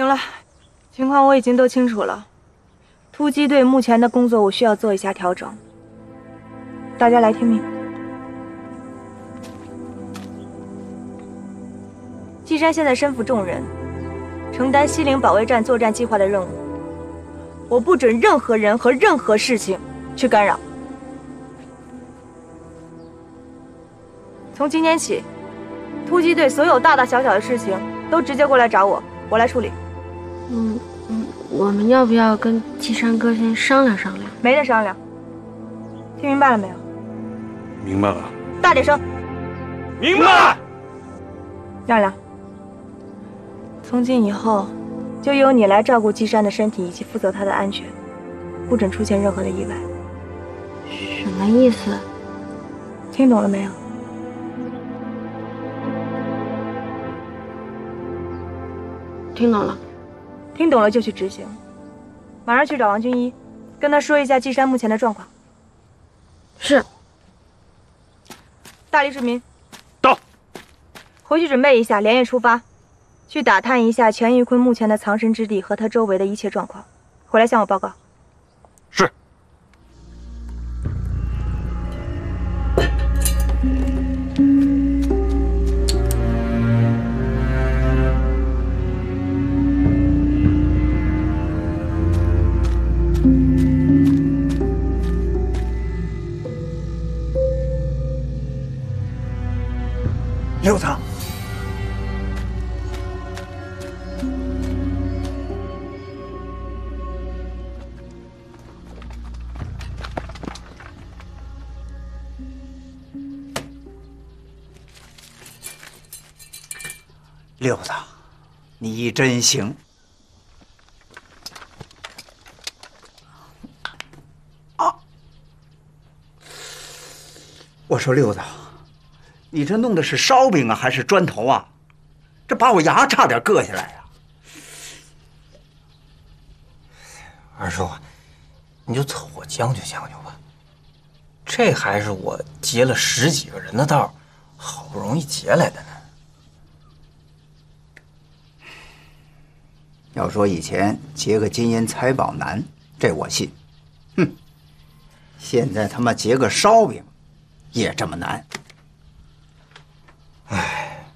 行了，情况我已经都清楚了。突击队目前的工作我需要做一下调整，大家来听命。季山现在身负重任，承担西陵保卫战作战计划的任务。我不准任何人和任何事情去干扰。从今天起，突击队所有大大小小的事情都直接过来找我，我来处理。嗯嗯，我们要不要跟季山哥先商量商量？没得商量，听明白了没有？明白了。大点声。明白。亮亮，从今以后，就由你来照顾季山的身体以及负责他的安全，不准出现任何的意外。什么意思？听懂了没有？听懂了。听懂了就去执行，马上去找王军医，跟他说一下季山目前的状况。是。大力市民，到。回去准备一下，连夜出发，去打探一下钱玉坤目前的藏身之地和他周围的一切状况，回来向我报告。是。真行！啊！我说六子。你这弄的是烧饼啊，还是砖头啊？这把我牙差点硌下来呀！二叔，你就凑合将就将就吧。这还是我劫了十几个人的道，好不容易劫来的呢。要说以前劫个金银财宝难，这我信。哼，现在他妈劫个烧饼，也这么难。唉，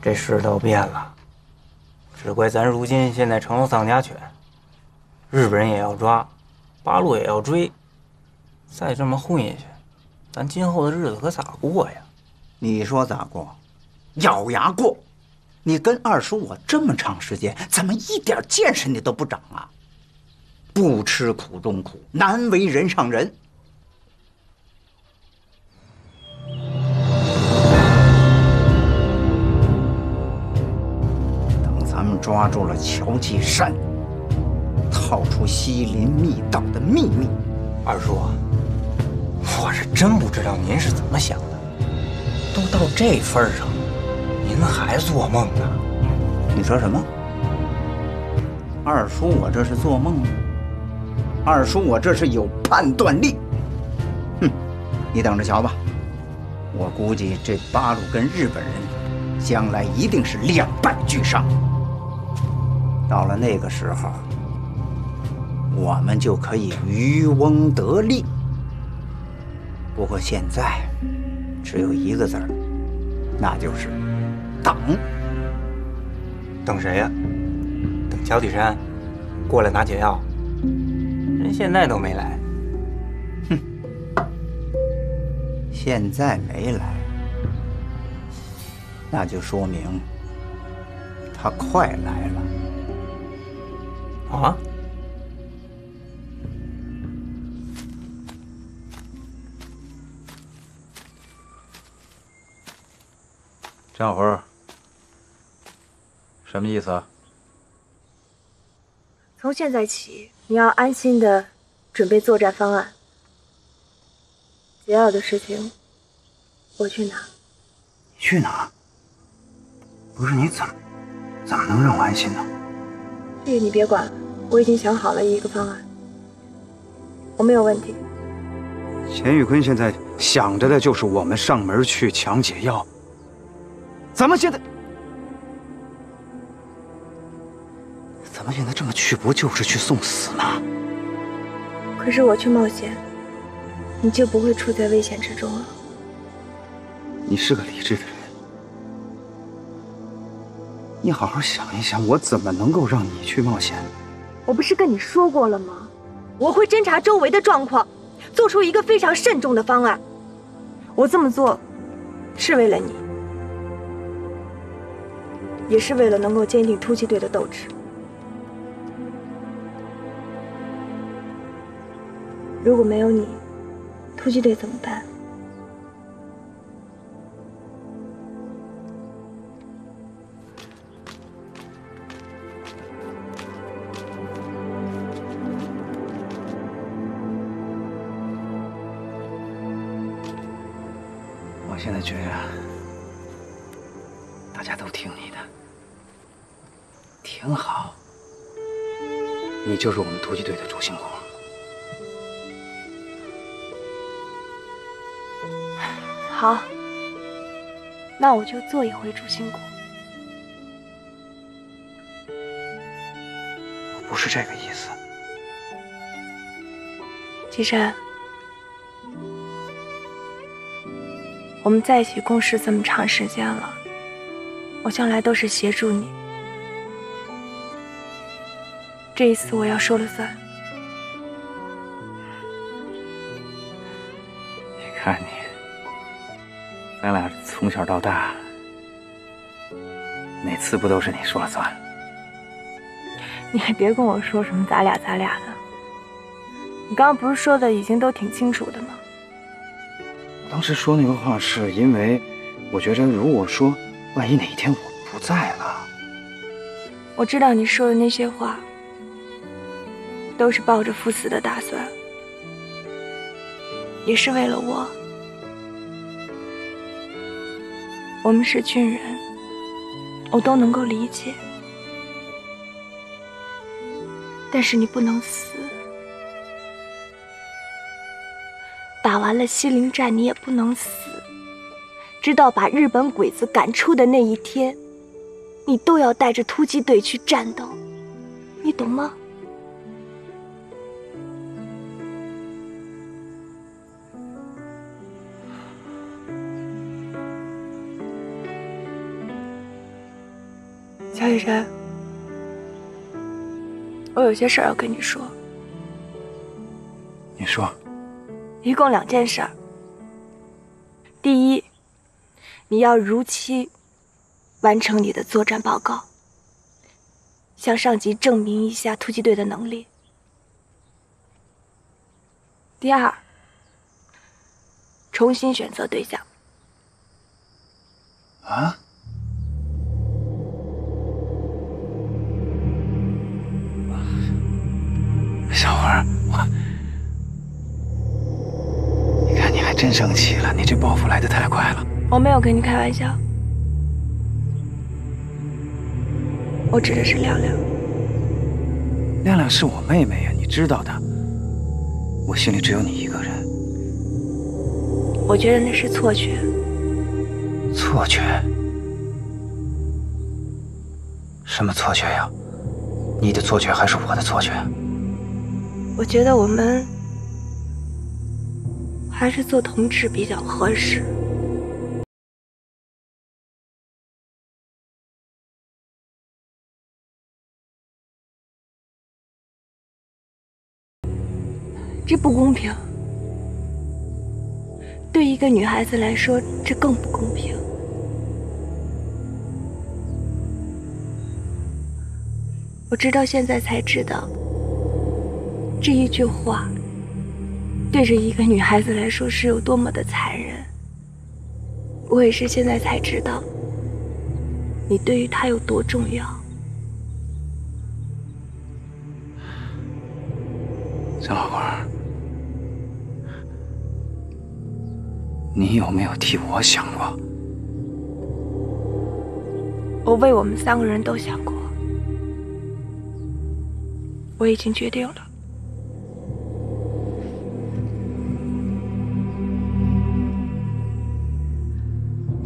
这世道变了，只怪咱如今现在成了丧家犬，日本人也要抓，八路也要追，再这么混下去，咱今后的日子可咋过呀？你说咋过？咬牙过！你跟二叔我这么长时间，怎么一点见识你都不长啊？不吃苦中苦，难为人上人。等咱们抓住了乔继山，套出西林密道的秘密。二叔，我是真不知道您是怎么想的。都到这份上了，您还做梦呢？你说什么？二叔，我这是做梦吗？二叔，我这是有判断力。哼，你等着瞧吧。我估计这八路跟日本人，将来一定是两败俱伤。到了那个时候，我们就可以渔翁得利。不过现在只有一个字儿，那就是等。等谁呀？等乔体山过来拿解药？人现在都没来。哼，现在没来，那就说明他快来了。啊！张小辉，什么意思啊？从现在起，你要安心的准备作战方案。解药的事情，我去拿。你去拿？不是你怎么怎么能让我安心呢？这个你别管了，我已经想好了一个方案，我没有问题。钱玉坤现在想着的就是我们上门去抢解药，咱们现在怎么现在这么去不就是去送死吗？可是我去冒险，你就不会处在危险之中了。你是个理智的人，你好好想一想，我怎么能够让你去冒险？我不是跟你说过了吗？我会侦查周围的状况，做出一个非常慎重的方案。我这么做，是为了你，也是为了能够坚定突击队的斗志。如果没有你，突击队怎么办？那我就做一回主心骨。我不是这个意思。季山，我们在一起共事这么长时间了，我向来都是协助你。这一次我要说了算。小到大，哪次不都是你说了算？你还别跟我说什么咱俩咱俩的，你刚刚不是说的已经都挺清楚的吗？我当时说那个话是因为，我觉着如果说万一哪一天我不在了，我知道你说的那些话，都是抱着赴死的打算，也是为了我。我们是军人，我都能够理解。但是你不能死，打完了西陵战，你也不能死。直到把日本鬼子赶出的那一天，你都要带着突击队去战斗，你懂吗？乔雨山，我有些事儿要跟你说，你说一共两件事儿。第一，你要如期完成你的作战报告，向上级证明一下突击队的能力。第二，重新选择对象。啊？生气了，你这报复来的太快了。我没有跟你开玩笑，我指的是亮亮。亮亮是我妹妹呀，你知道的。我心里只有你一个人。我觉得那是错觉。错觉？什么错觉呀？你的错觉还是我的错觉？我觉得我们还是做同志比较合适。这不公平，对一个女孩子来说，这更不公平。我直到现在才知道，这一句话对着一个女孩子来说是有多么的残忍。我也是现在才知道，你对于她有多重要。小老官，你有没有替我想过？我为我们三个人都想过，我已经决定了。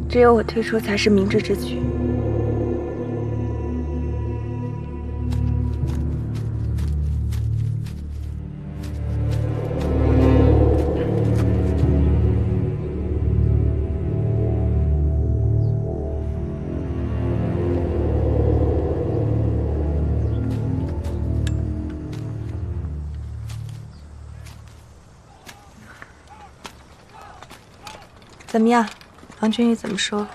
只有我退出才是明智之举。怎么样？王君玉怎么说？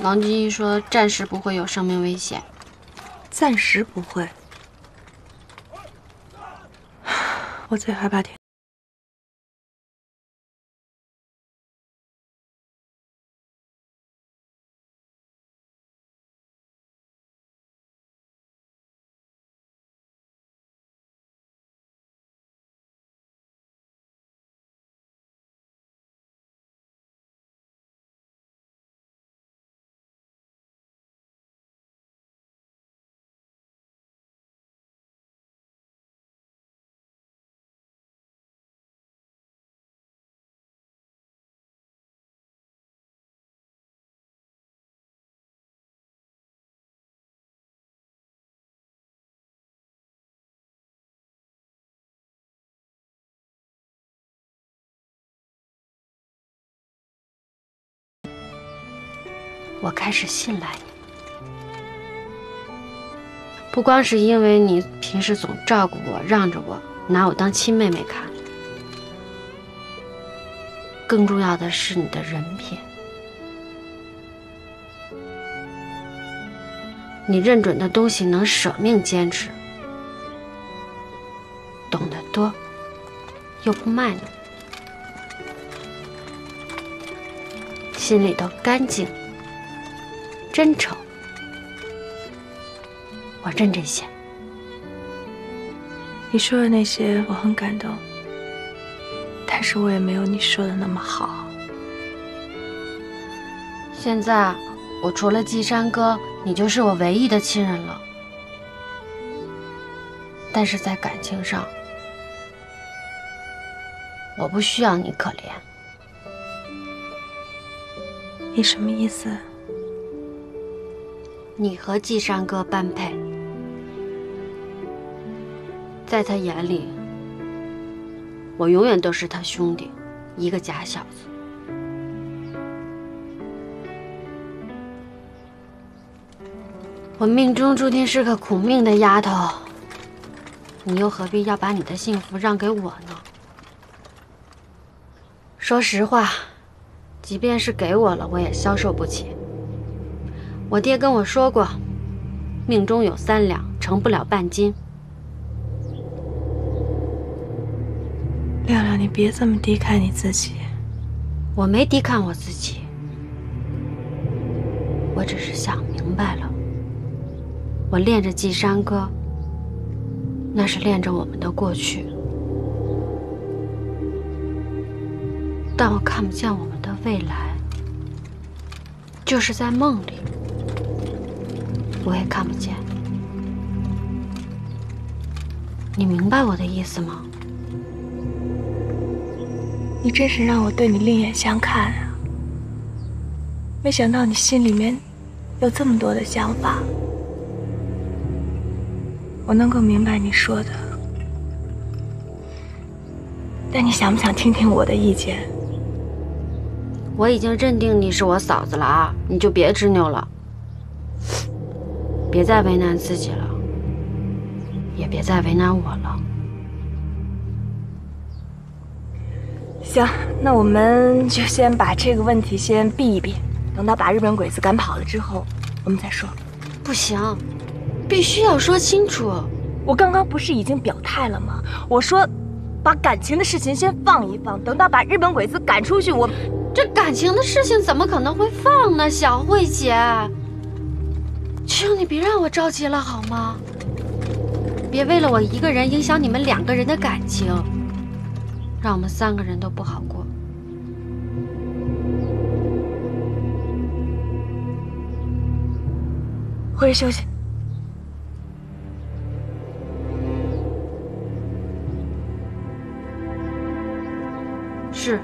王君玉说暂时不会有生命危险。暂时不会。我最害怕听。我开始信赖你，不光是因为你平时总照顾我、让着我，拿我当亲妹妹看，更重要的是你的人品。你认准的东西能舍命坚持，懂得多，又不卖弄，心里头干净。真诚，我认真些。你说的那些我很感动，但是我也没有你说的那么好。现在我除了季山哥，你就是我唯一的亲人了。但是在感情上，我不需要你可怜。你什么意思？你和季山哥般配，在他眼里，我永远都是他兄弟，一个假小子。我命中注定是个苦命的丫头，你又何必要把你的幸福让给我呢？说实话，即便是给我了，我也消受不起。我爹跟我说过，命中有三两，成不了半斤。亮亮，你别这么低看你自己。我没低看我自己，我只是想明白了。我恋着季山哥，那是恋着我们的过去，但我看不见我们的未来，就是在梦里。我也看不见，你明白我的意思吗？你真是让我对你另眼相看啊！没想到你心里面有这么多的想法，我能够明白你说的，但你想不想听听我的意见？我已经认定你是我嫂子了啊，你就别执拗了。别再为难自己了，也别再为难我了。行，那我们就先把这个问题先避一避，等到把日本鬼子赶跑了之后，我们再说。不行，必须要说清楚。我刚刚不是已经表态了吗？我说，把感情的事情先放一放，等到把日本鬼子赶出去，我这感情的事情怎么可能会放呢？小慧姐。求你别让我着急了好吗？别为了我一个人影响你们两个人的感情，让我们三个人都不好过。回去休息。是。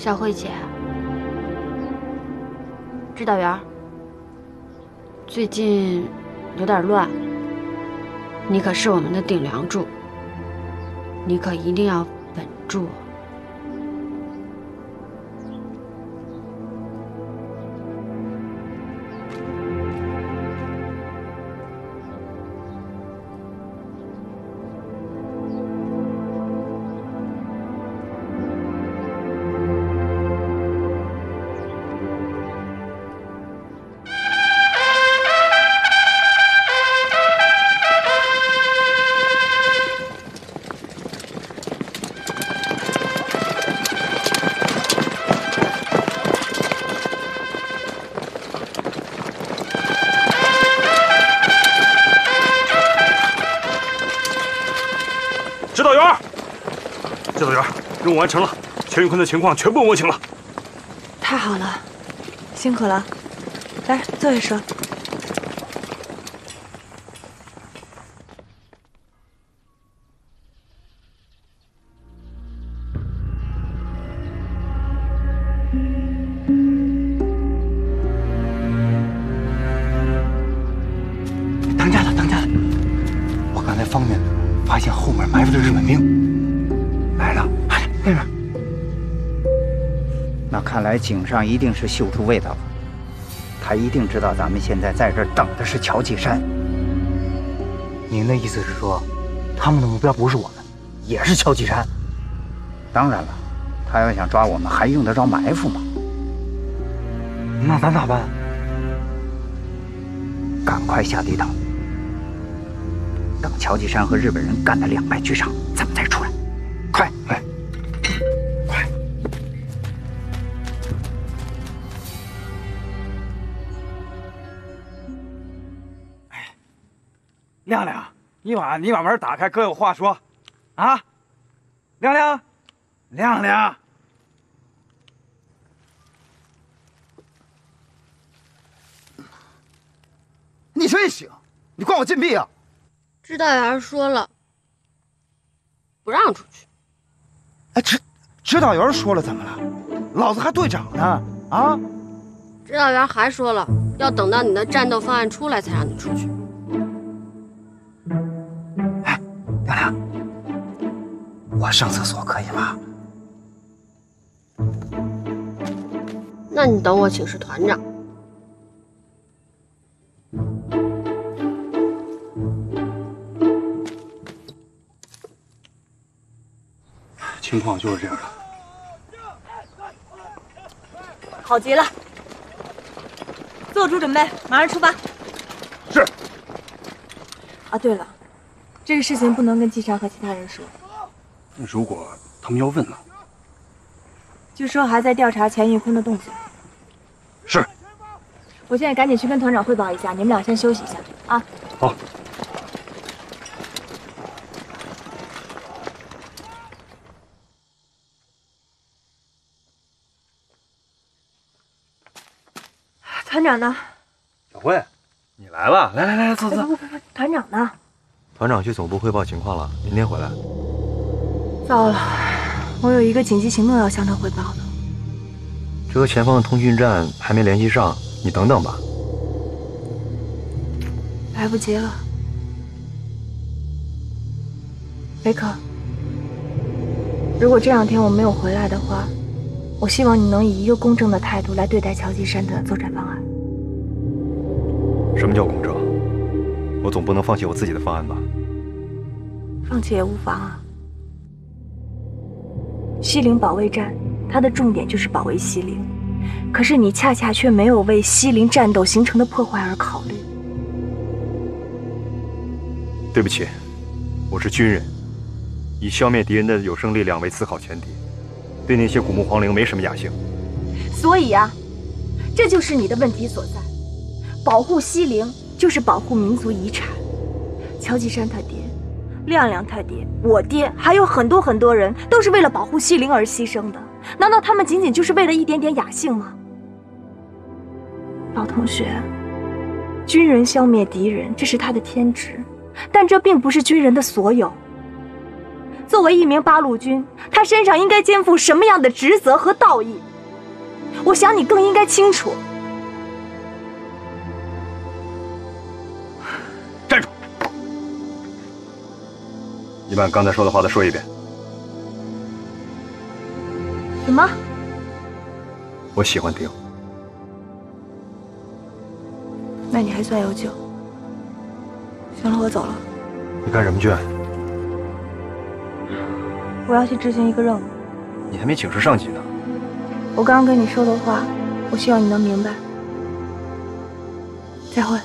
小慧姐，指导员，最近有点乱，你可是我们的顶梁柱，你可一定要稳住。完成了，钱玉坤的情况全部摸清了。太好了，辛苦了。来，坐下说。当家的，当家的！我刚才方便发现后面埋伏着日本兵，来那边。那看来井上一定是嗅出味道了，他一定知道咱们现在在这儿等的是乔继山。您的意思是说，他们的目标不是我们，也是乔继山？当然了，他要想抓我们，还用得着埋伏吗？那咱咋办？赶快下地道，等乔继山和日本人干得两败俱伤，你把你把门打开，哥有话说。啊，亮亮，亮亮，你真行，你关我禁闭啊！指导员说了，不让出去。哎，指指导员说了怎么了？老子还队长呢！啊！指导员还说了，要等到你的战斗方案出来才让你出去。我上厕所可以吗？那你等我请示团长。情况就是这样的。好极了，做出准备，马上出发。是。啊，对了，这个事情不能跟季山和其他人说。如果他们要问呢？据说还在调查钱玉坤的动向。是。我现在赶紧去跟团长汇报一下，你们俩先休息一下啊。好。团长呢？小慧，你来了，来来来，坐坐。不不不，团长呢？团长去总部汇报情况了，明天回来。糟了，我有一个紧急行动要向他汇报呢。这和前方的通讯站还没联系上，你等等吧。来不及了，雷克。如果这两天我没有回来的话，我希望你能以一个公正的态度来对待乔吉山的作战方案。什么叫公正？我总不能放弃我自己的方案吧？放弃也无妨啊。西陵保卫战，它的重点就是保卫西陵，可是你恰恰却没有为西陵战斗形成的破坏而考虑。对不起，我是军人，以消灭敌人的有生力量为思考前提，对那些古墓皇陵没什么雅兴。所以啊，这就是你的问题所在。保护西陵就是保护民族遗产。乔吉山他爹，亮亮他爹，我爹，还有很多很多人都是为了保护西陵而牺牲的。难道他们仅仅就是为了一点点雅兴吗？老同学，军人消灭敌人，这是他的天职，但这并不是军人的所有。作为一名八路军，他身上应该肩负什么样的职责和道义？我想你更应该清楚。你把刚才说的话再说一遍。什么？我喜欢丁。那你还算有救。行了，我走了。你干什么去？我要去执行一个任务。你还没请示上级呢。我刚刚跟你说的话，我希望你能明白。再会。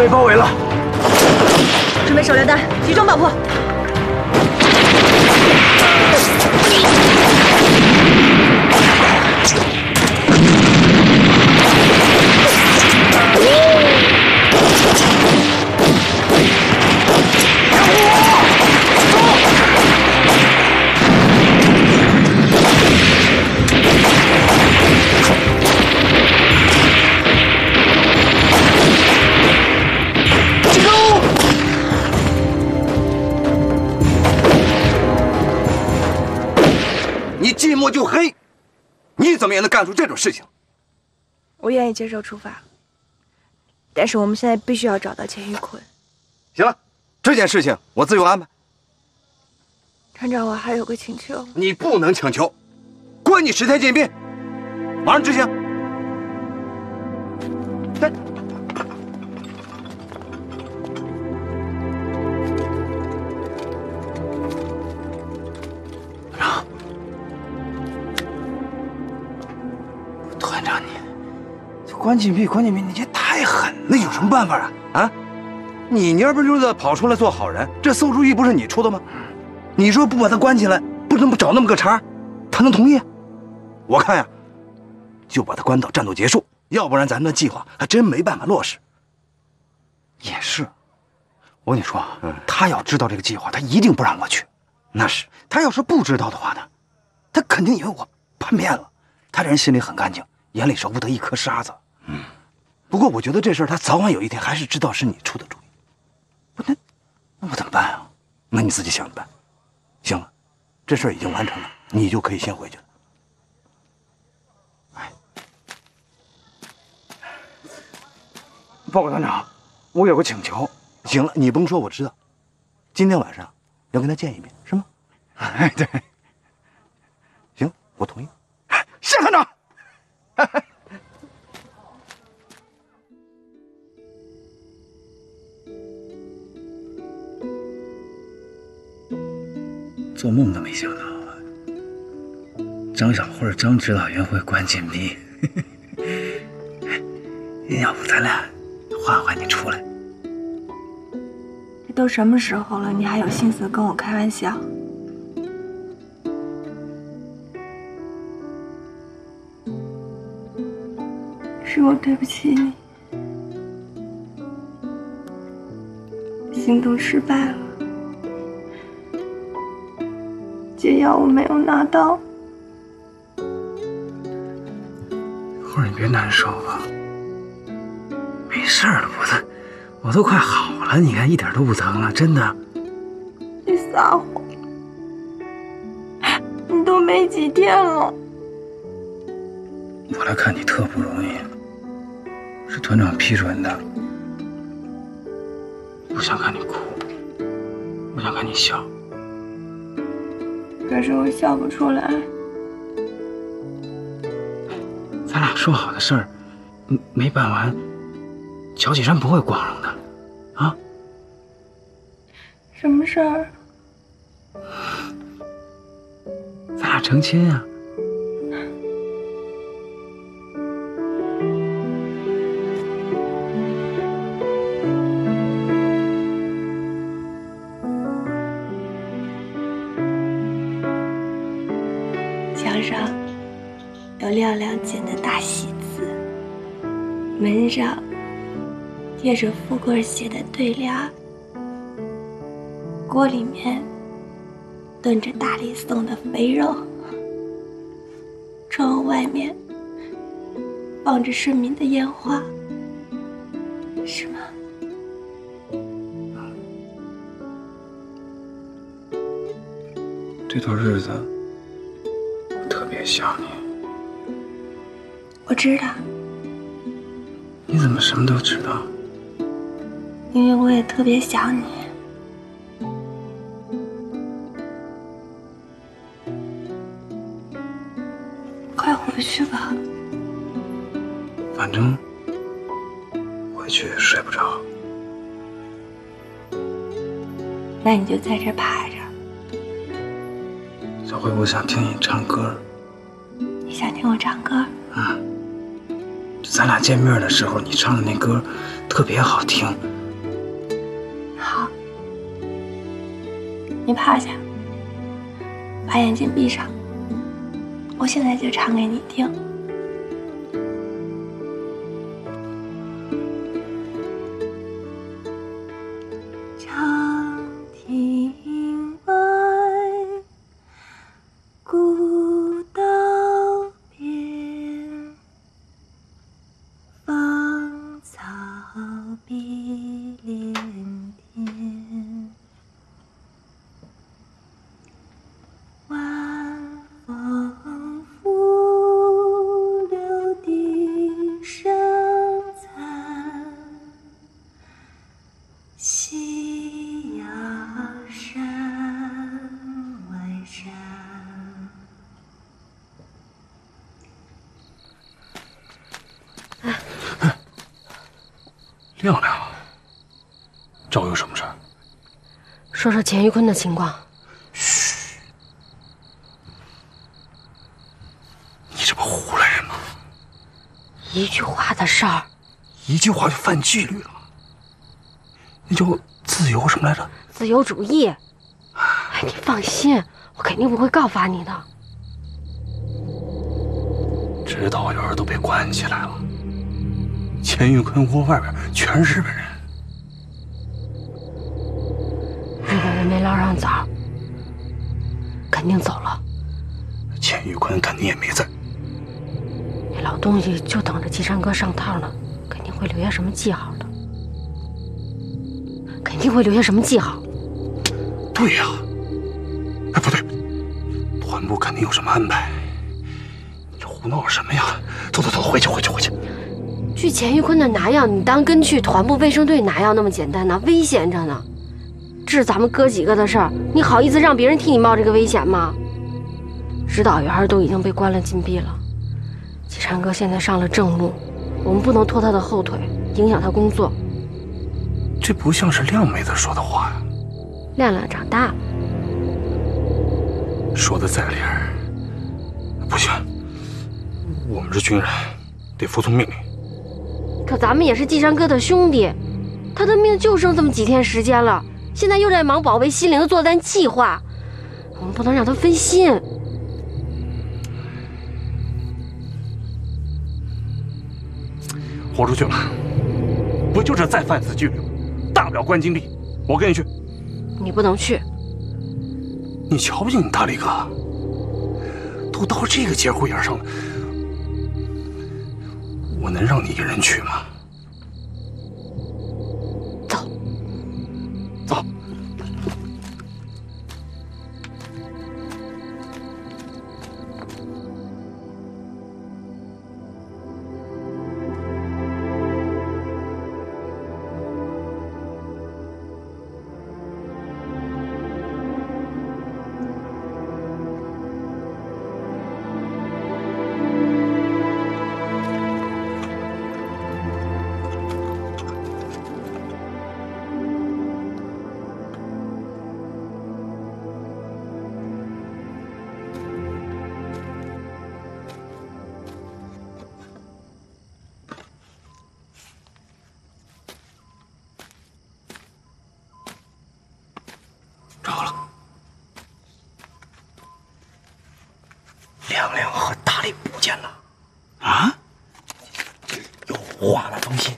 被包围了，怎么也能干出这种事情？我愿意接受处罚，但是我们现在必须要找到钱玉坤。行了，这件事情我自有安排。团长，我还有个请求。你不能请求，关你十天禁闭，马上执行。来，关禁闭关禁闭，你这太狠了。那有什么办法啊？啊，你蔫不溜的跑出来做好人，这馊主意不是你出的吗？你说不把他关起来，不能不找那么个茬，他能同意？我看呀，就把他关到战斗结束，要不然咱们的计划还真没办法落实。也是，我跟你说，他要知道这个计划，他一定不让我去。那是，他要是不知道的话呢，他肯定以为我叛变了。他这人心里很干净，眼里舍不得一颗沙子。嗯，不过我觉得这事儿他早晚有一天还是知道是你出的主意。不，那那我怎么办啊？那你自己想着办。行了，这事儿已经完成了，你就可以先回去了。哎，报告团长，我有个请求。行了，你甭说，我知道。今天晚上要跟他见一面，是吗？哎，对。行，我同意。谢团长。做梦都没想到啊！张小慧、张指导员会关禁闭。要不咱俩换换你出来？都什么时候了，你还有心思跟我开玩笑？是我对不起你，行动失败了，药我没有拿到。慧儿，你别难受了，没事了，我都我都快好了，你看一点都不疼了，真的。你撒谎，你都没几天了。我来看你特不容易，是团长批准的，不想看你哭，不想看你笑。可是我笑不出来。咱俩说好的事儿，没办完，乔启山不会光荣的，啊？什么事儿？咱俩成亲啊！贴着富贵写的对联儿，锅里面炖着大理送的肥肉，窗户外面放着顺民的烟花，是吗？这段日子我特别想你，我知道，你怎么什么都知道？因为我也特别想你。快回去吧，反正回去也睡不着。那你就在这趴着。小慧，我想听你唱歌。你想听我唱歌？嗯，咱俩见面的时候，你唱的那歌特别好听。你趴下，把眼睛闭上，我现在就唱给你听。说说钱玉坤的情况。嘘你这不胡来人吗？一句话的事儿，一句话就犯纪律了。那叫自由什么来着？自由主义。哎，你放心，我肯定不会告发你的。指导员都被关起来了，钱玉坤屋外边全是日本人。定走了。钱玉坤肯定也没在。那老东西就等着季山哥上套呢，肯定会留下什么记号的，肯定会留下什么记号。对呀、哎，不对，团部肯定有什么安排。你胡闹什么呀？走走走，回去回去回去。去钱玉坤那拿药，你当跟去团部卫生队拿药那么简单呢？危险着呢。这是咱们哥几个的事儿，你好意思让别人替你冒这个危险吗？指导员都已经被关了禁闭了，季山哥现在上了正路，我们不能拖他的后腿，影响他工作。这不像是亮妹子说的话呀，亮亮长大了，说的在理儿。不行，我们是军人，得服从命令。可咱们也是季山哥的兄弟，他的命就剩这么几天时间了，现在又在忙保卫西陵的作战计划，我们不能让他分心。豁出去了，不就是再犯一次纪律吗？大不了关禁闭。我跟你去，你不能去，你瞧不起你大力哥？都到这个节骨眼上了，我能让你一个人去吗？亮亮和大力不见了。啊？又画了封信。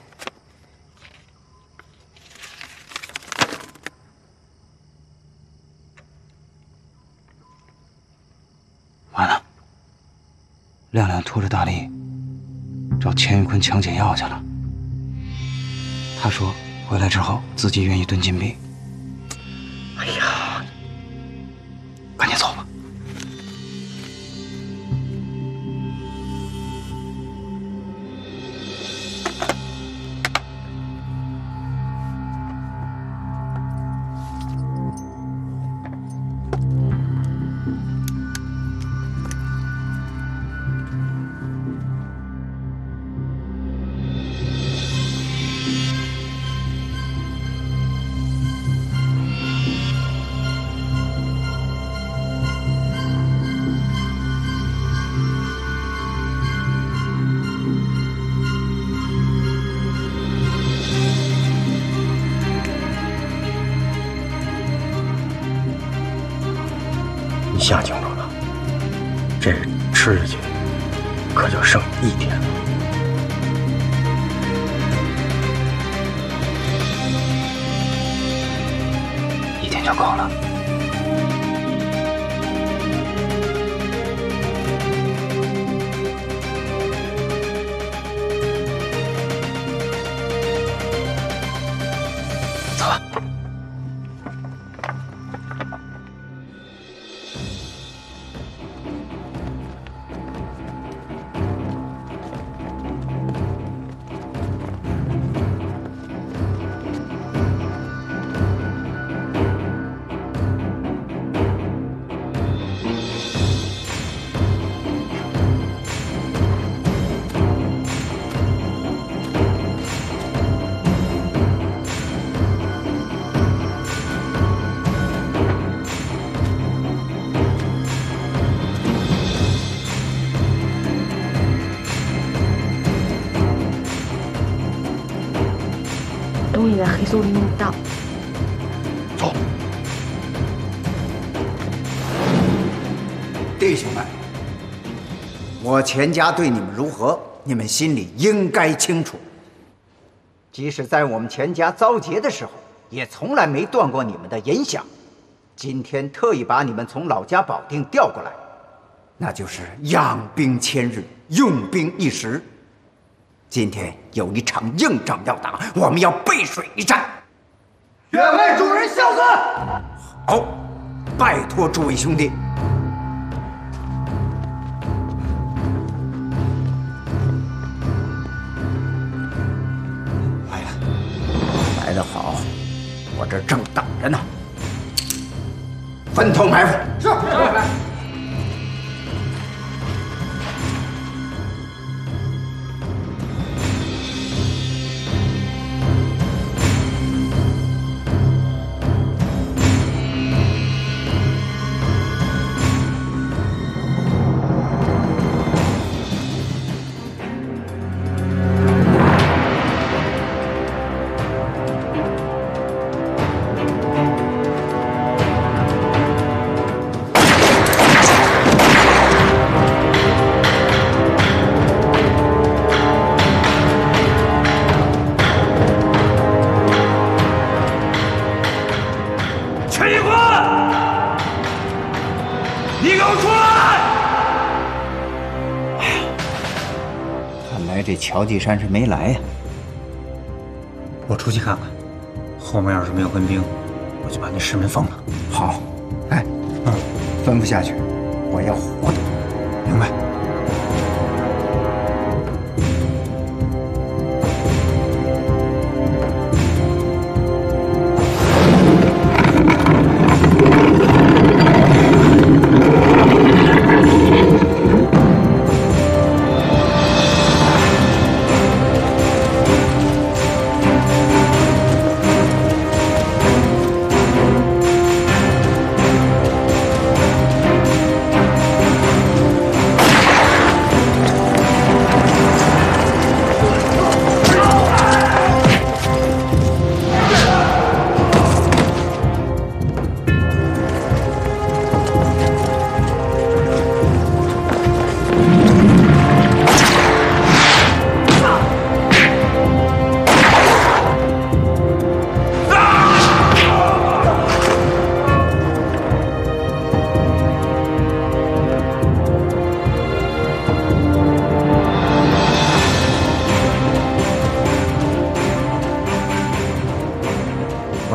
完了，亮亮拖着大力找钱玉坤抢解药去了。他说回来之后自己愿意蹲禁闭。想清楚了，这吃下去可就剩一天了。一天就够了。东道。走。弟兄们，我钱家对你们如何，你们心里应该清楚。即使在我们钱家遭劫的时候，也从来没断过你们的影响。今天特意把你们从老家保定调过来，那就是养兵千日，用兵一时。今天有一场硬仗要打，我们要背水一战。愿为主人效死。好，拜托诸位兄弟。来呀，来得好，我这正等着呢。分头埋伏。是。乔继山是没来呀、我出去看看，后面要是没有跟兵，我就把那师门封了。好，哎，嗯，吩咐下去，我要活的。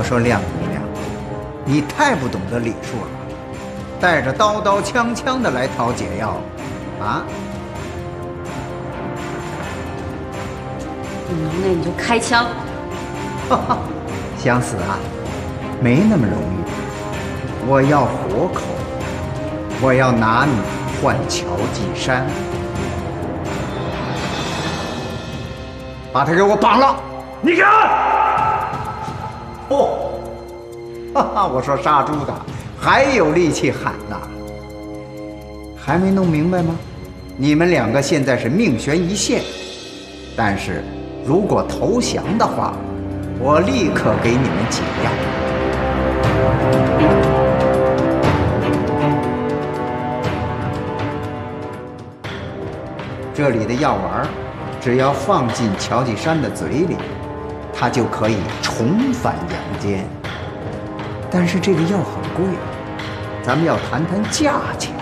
说亮姑娘，你太不懂得礼数了，带着刀刀枪枪的来讨解药，啊？有能耐你就开枪。哈哈，想死啊？没那么容易。我要活口，我要拿你换乔继山，把他给我绑了。你敢！我说杀猪的还有力气喊呐？还没弄明白吗？你们两个现在是命悬一线，但是如果投降的话，我立刻给你们解药。这里的药丸，只要放进乔继山的嘴里，他就可以重返阳间。但是这个药很贵，咱们要谈谈价钱。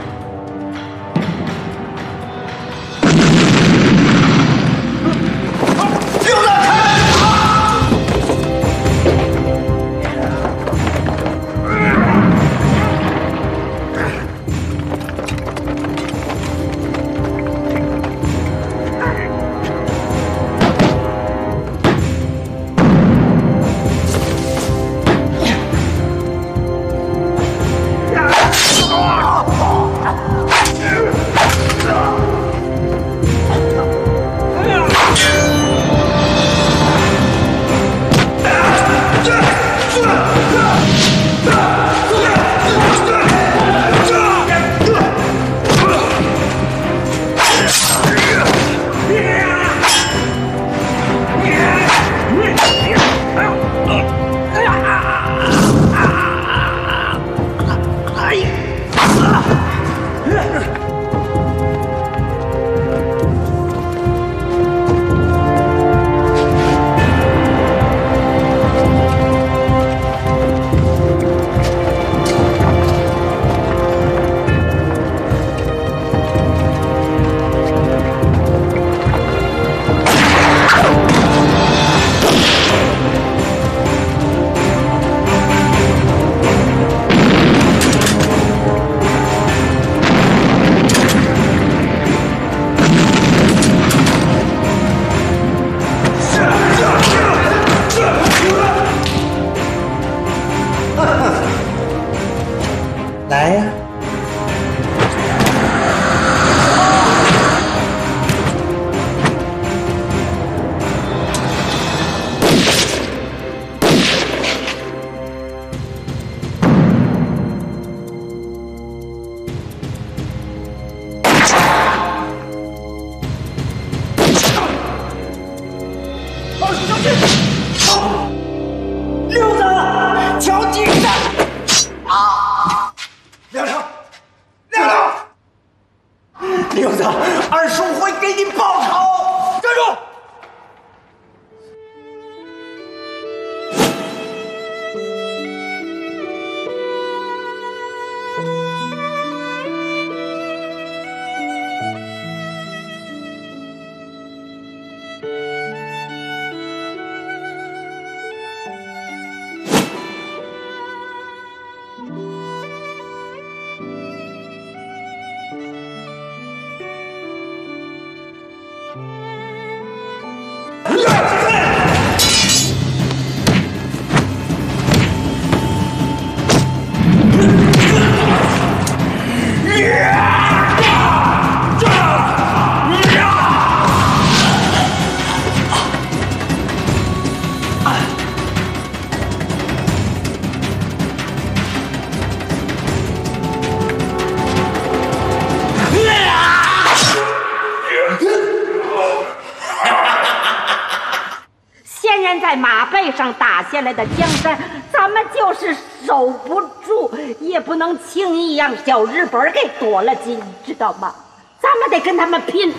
来的江山，咱们就是守不住，也不能轻易让小日本给夺了去，知道吗？咱们得跟他们拼！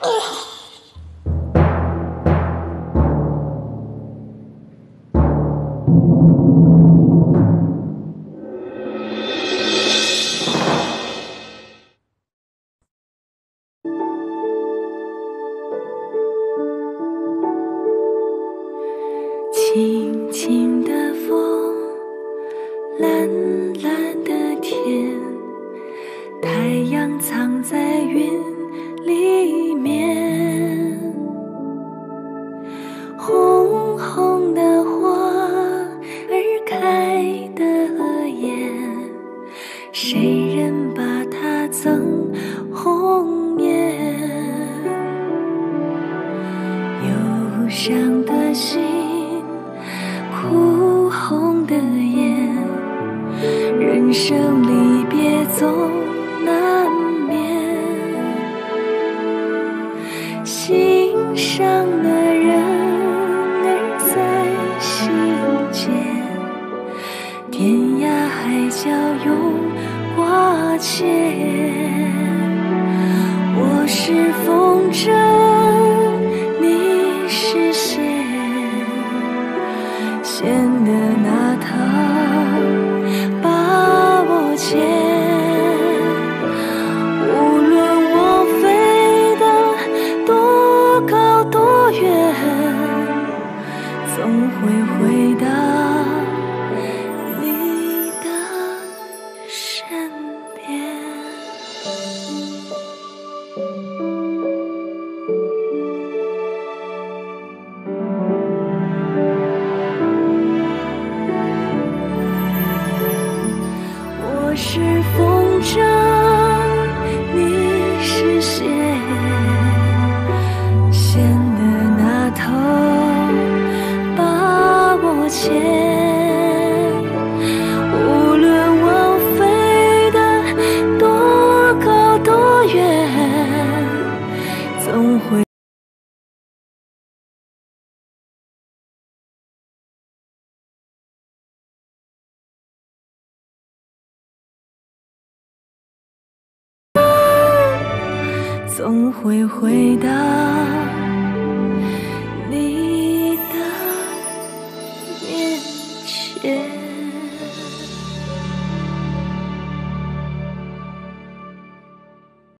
轻